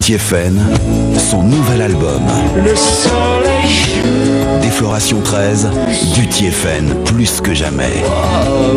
Tiefen, son nouvel album. Le soleil Défloration 13, du Tiefen plus que jamais. Oh.